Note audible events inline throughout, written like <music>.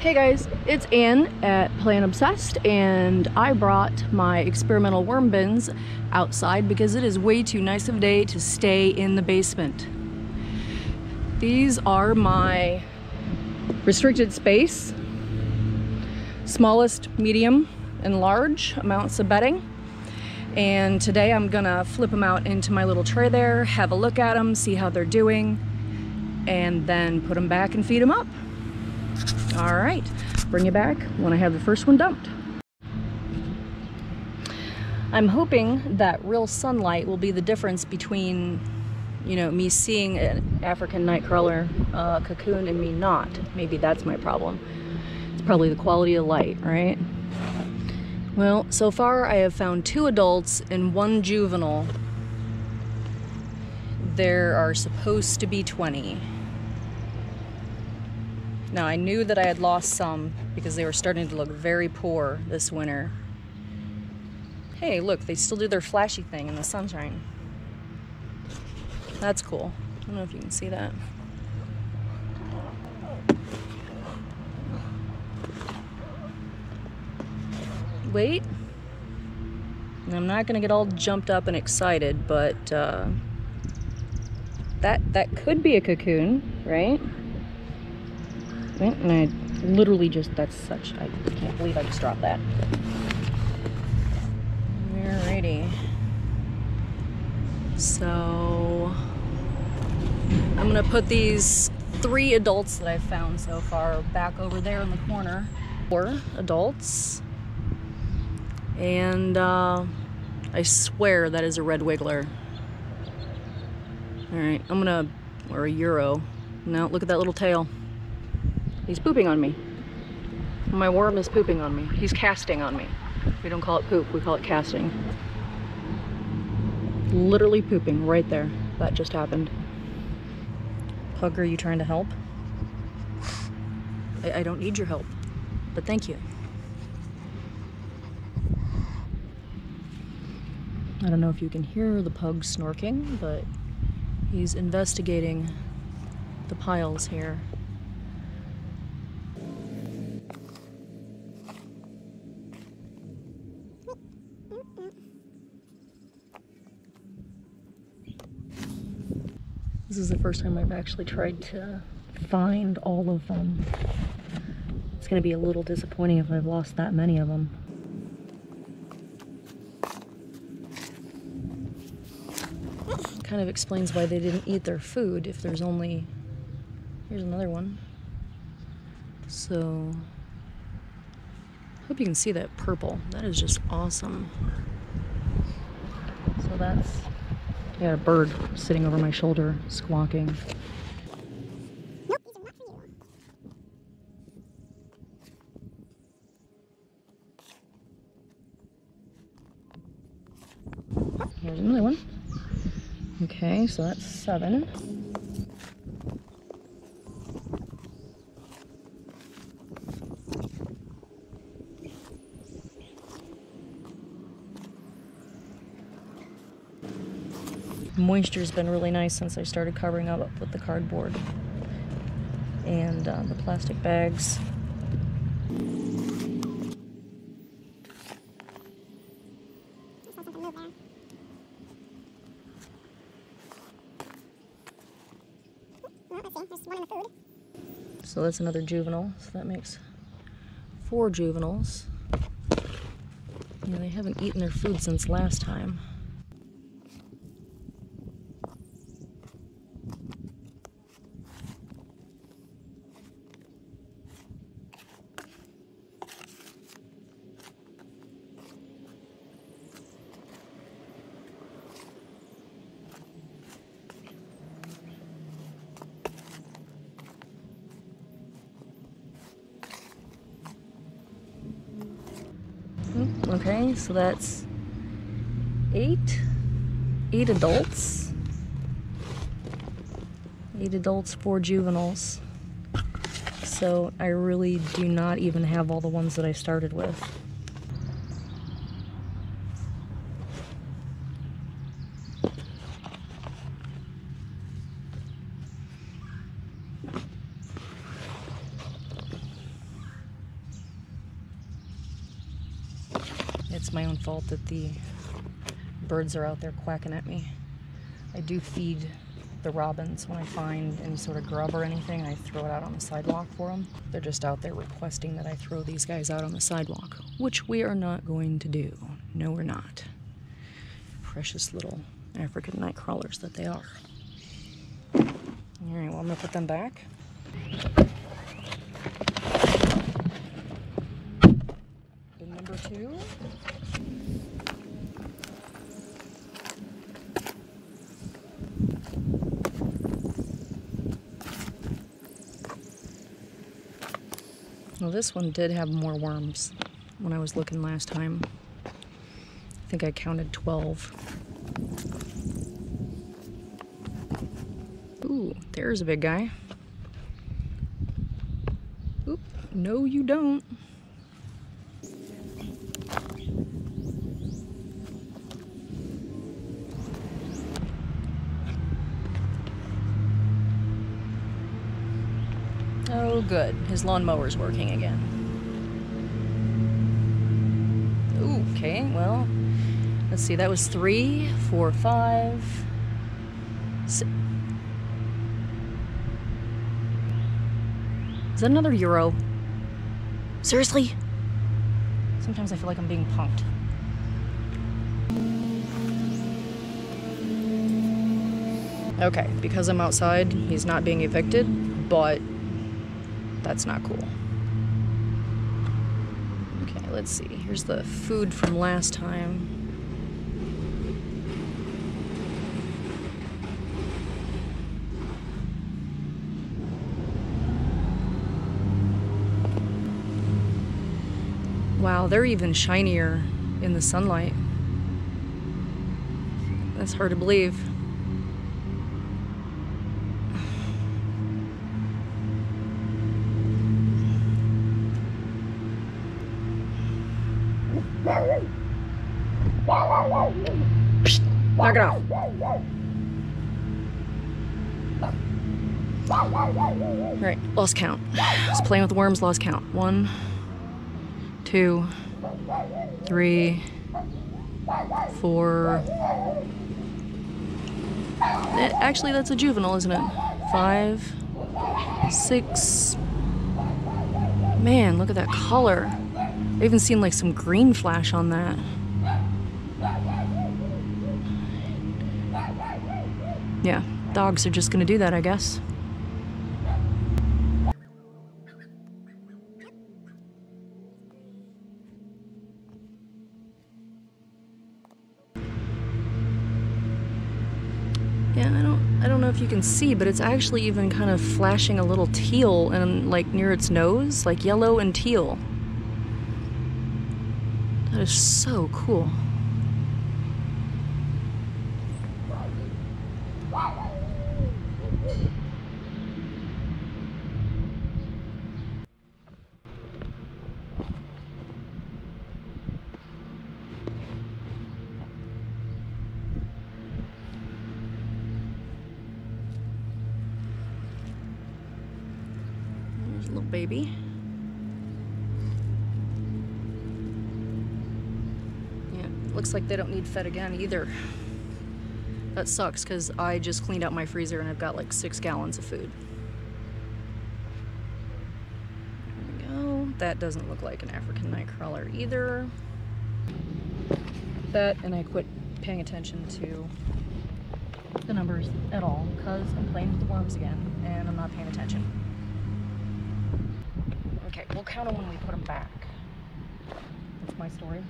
Hey guys, it's Anne at Plant Obsessed and I brought my experimental worm bins outside because it is way too nice of a day to stay in the basement. These are my restricted space, smallest, medium, and large amounts of bedding. And today I'm gonna flip them out into my little tray there, have a look at them, see how they're doing, and then put them back and feed them up. All right, bring it back when I have the first one dumped. I'm hoping that real sunlight will be the difference between, you know, me seeing an African nightcrawler uh, cocoon and me not. Maybe that's my problem. It's probably the quality of light, right? Well, so far I have found two adults and one juvenile. There are supposed to be 20. Now I knew that I had lost some because they were starting to look very poor this winter. Hey, look, they still do their flashy thing in the sunshine. That's cool. I don't know if you can see that. Wait. I'm not gonna get all jumped up and excited, but uh, that that could be a cocoon, right? And I literally just, that's such, I can't believe I just dropped that. Alrighty. So, I'm gonna put these three adults that I've found so far back over there in the corner. Four adults. And uh, I swear that is a red wiggler. Alright, I'm gonna, or a euro. Now look at that little tail. He's pooping on me. My worm is pooping on me. He's casting on me. We don't call it poop, we call it casting. Literally pooping right there. That just happened. Pug, are you trying to help? I, I don't need your help, but thank you. I don't know if you can hear the pug snorking, but he's investigating the piles here. This is the first time I've actually tried to find all of them. It's going to be a little disappointing if I've lost that many of them. Kind of explains why they didn't eat their food if there's only... Here's another one. So... Hope you can see that purple. That is just awesome. So that's I got a bird sitting over my shoulder, squawking. Here's another one. Okay, so that's seven. Moisture's been really nice since I started covering up with the cardboard and uh, the plastic bags. So that's another juvenile, so that makes four juveniles. Yeah, they haven't eaten their food since last time. Okay, so that's eight, eight adults, eight adults, four juveniles. So I really do not even have all the ones that I started with. It's my own fault that the birds are out there quacking at me. I do feed the robins when I find any sort of grub or anything. I throw it out on the sidewalk for them. They're just out there requesting that I throw these guys out on the sidewalk, which we are not going to do. No, we're not. Precious little African night crawlers that they are. All right, well, I'm gonna put them back. Bin number two. Well, this one did have more worms when I was looking last time. I think I counted 12. Ooh, there's a big guy. Oop, no you don't. His lawnmower's working again. Okay, well, let's see. That was three, four, five, six. Is that another euro? Seriously? Sometimes I feel like I'm being punked. Okay, because I'm outside, he's not being evicted, but that's not cool. Okay, let's see. Here's the food from last time. Wow, they're even shinier in the sunlight. That's hard to believe. Psst, knock it off. All right, lost count. I was playing with worms, lost count. One, two, three, four. Eh, Actually, that's a juvenile, isn't it? Five, six. Man, look at that color. I've even seen like some green flash on that. Yeah, dogs are just gonna do that, I guess. Yeah, I don't I don't know if you can see, but it's actually even kind of flashing a little teal and like near its nose, like yellow and teal. That is so cool. There's a little baby. Looks like they don't need fed again either. That sucks because I just cleaned out my freezer and I've got like six gallons of food. There we go. That doesn't look like an African night crawler either. That and I quit paying attention to the numbers at all because I'm playing with the worms again and I'm not paying attention. Okay, we'll count them when we put them back. That's my story.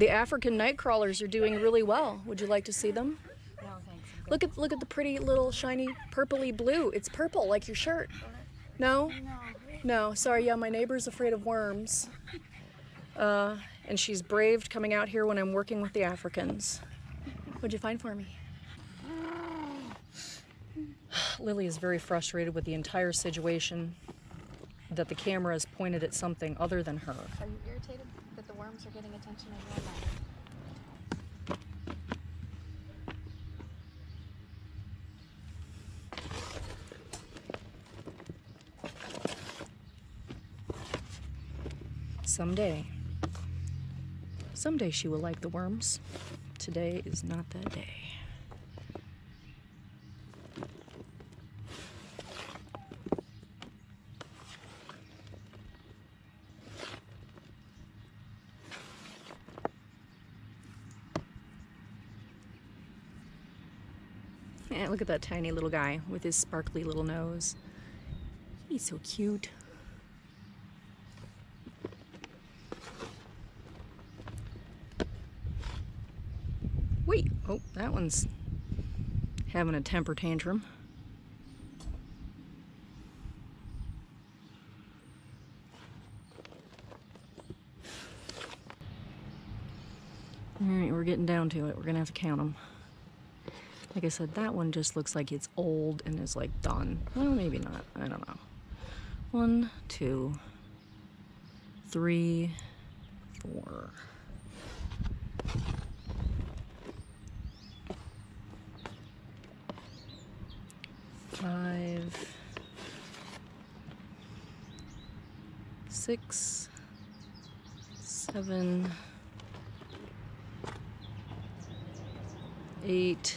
The African night crawlers are doing really well. Would you like to see them? No, thanks. Look at look at the pretty little shiny purpley blue. It's purple like your shirt. No? No, No, sorry, yeah, my neighbor's afraid of worms. Uh, and she's braved coming out here when I'm working with the Africans. What'd you find for me? <sighs> Lily is very frustrated with the entire situation that the camera is pointed at something other than her. Are you irritated worms are getting attention and you're not? Someday. Someday she will like the worms. Today is not that day. Yeah, look at that tiny little guy with his sparkly little nose. He's so cute. Wait, oh, that one's having a temper tantrum. All right, we're getting down to it. We're gonna have to count them. Like I said, that one just looks like it's old and is like done. Well, maybe not. I don't know. One, two, three, four. Five, six, seven, eight,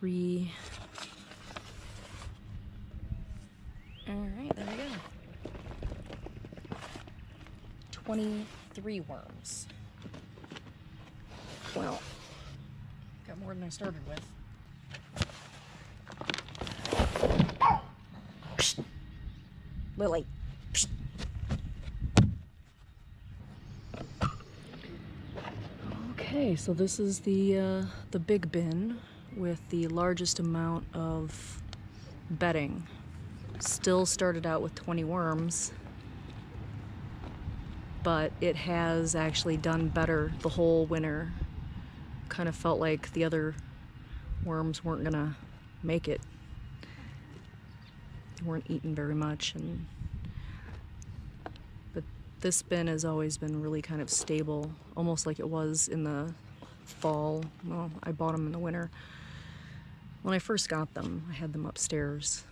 23. All right, there we go. 23 worms. Well, got more than I started with. Lily. Okay, so this is the uh, the big bin with the largest amount of bedding. Still started out with 20 worms, but it has actually done better the whole winter. Kind of felt like the other worms weren't gonna make it. They weren't eating very much and but this bin has always been really kind of stable, almost like it was in the fall. Well, I bought them in the winter. When I first got them, I had them upstairs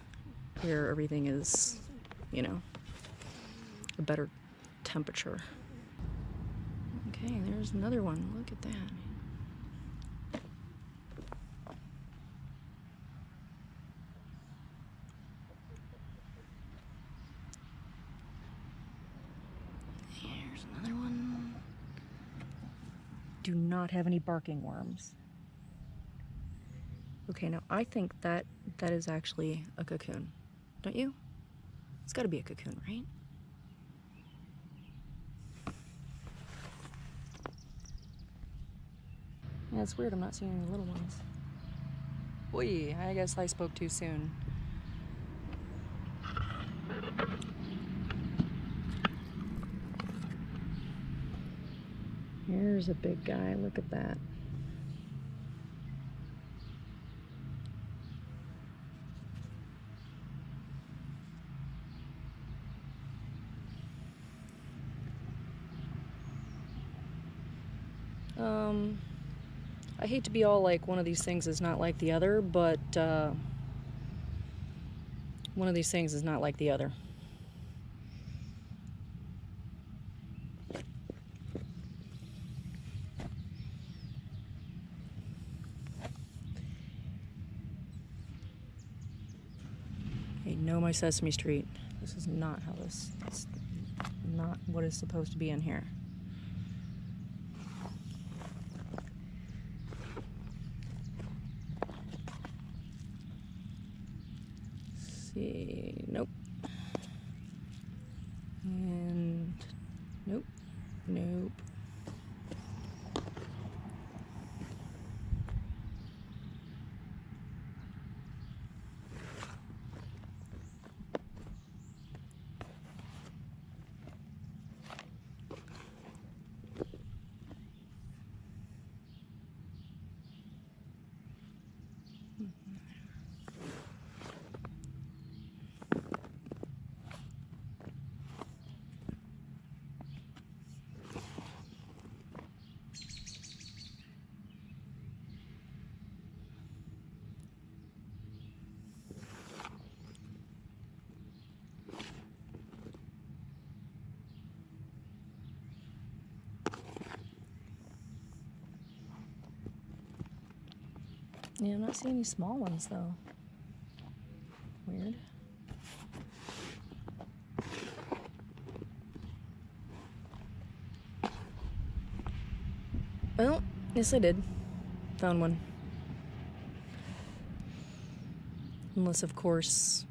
where everything is, you know, a better temperature. Okay, there's another one. Look at that. Here's another one. Do not have any barking worms. Okay, now I think that that is actually a cocoon. Don't you? It's got to be a cocoon, right? Yeah, it's weird. I'm not seeing any little ones. Boy, I guess I spoke too soon. Here's a big guy. Look at that. Um, I hate to be all like one of these things is not like the other, but uh, one of these things is not like the other. Okay, no my Sesame Street. This is not how this, it's not what is supposed to be in here. see, nope. And nope, nope. Yeah, I'm not seeing any small ones though. Weird. Well, yes I did. Found one. Unless, of course,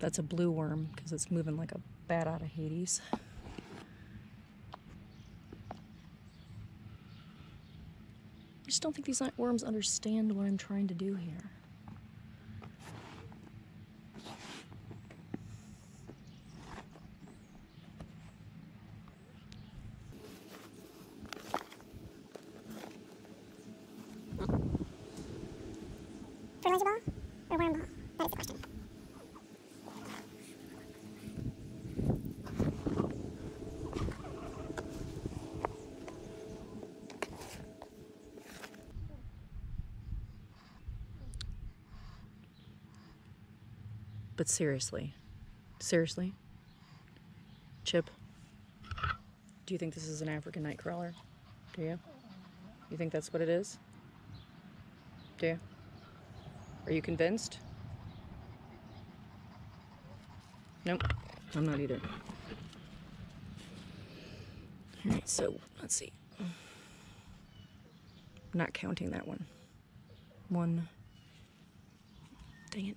that's a blue worm because it's moving like a bat out of Hades. Just don't think these worms understand what I'm trying to do here. Fertilizer ball or worm ball? That is the question. But seriously, seriously, Chip, do you think this is an African night crawler? Do you? You think that's what it is? Do you? Are you convinced? Nope, I'm not either. All right, so let's see. not counting that one. One. Dang it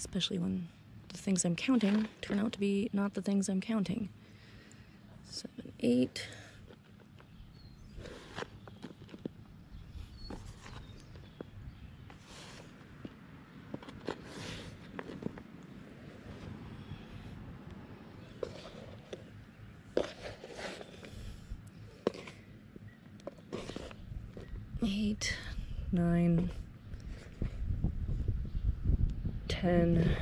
a blue worm, isn't it? Damn it. Lost count again. Especially when the things I'm counting turn out to be not the things I'm counting. Seven, eight. Eight, nine, 10,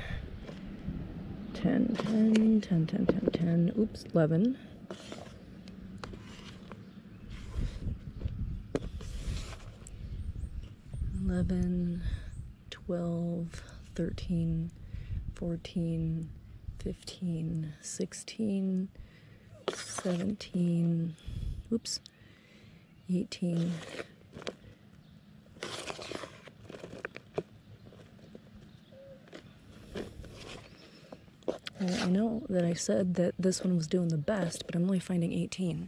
10, 10, 10, 10, 10, 10, oops, 11. Eleven, twelve, thirteen, fourteen, fifteen, sixteen, seventeen, oops, eighteen, Well, I know that I said that this one was doing the best, but I'm only finding 18.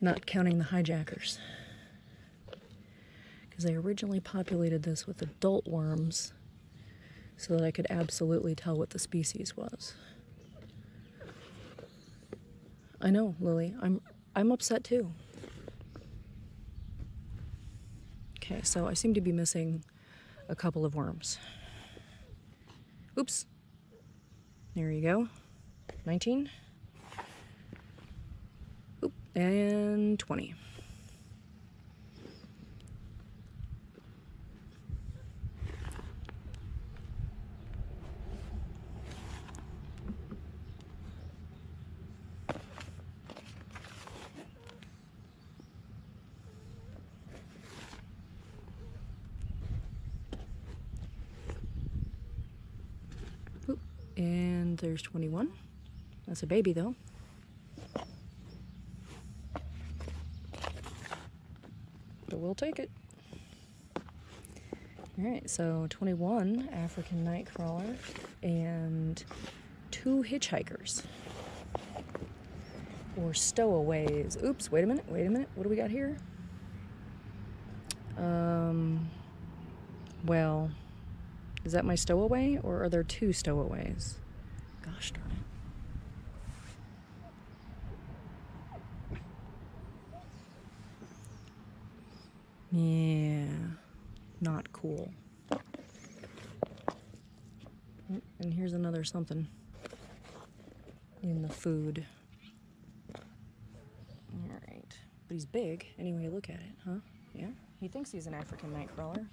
Not counting the hijackers. Because I originally populated this with adult worms so that I could absolutely tell what the species was. I know, Lily. I'm I'm upset too. Okay, so I seem to be missing a couple of worms. Oops. There you go. 19. Oop, and 20. And there's 21. That's a baby though. But we'll take it. All right, so 21 African nightcrawler and two hitchhikers or stowaways. Oops, wait a minute, wait a minute. What do we got here? Um, well, is that my stowaway or are there two stowaways? Gosh darn it. Yeah, not cool. Mm, And here's another something in the food. All right, but he's big. Anyway, you look at it, huh? Yeah, he thinks he's an African nightcrawler.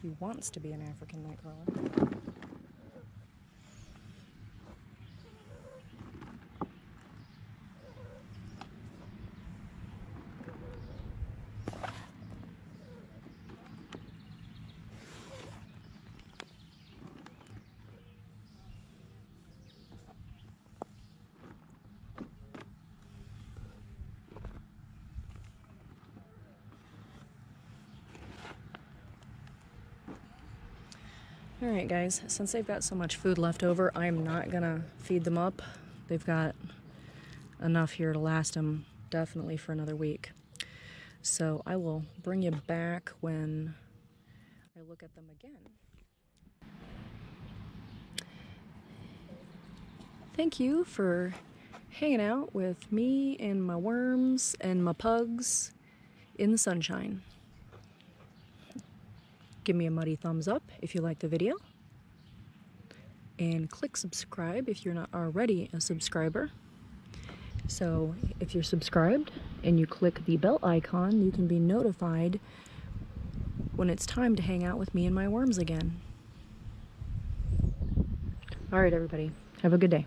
He wants to be an African nightcrawler. All right, guys, since they've got so much food left over, I'm not gonna feed them up. They've got enough here to last them definitely for another week. So I will bring you back when I look at them again. Thank you for hanging out with me and my worms and my pugs in the sunshine give me a muddy thumbs up if you like the video. And click subscribe if you're not already a subscriber. So if you're subscribed and you click the bell icon, you can be notified when it's time to hang out with me and my worms again. All right, everybody. Have a good day.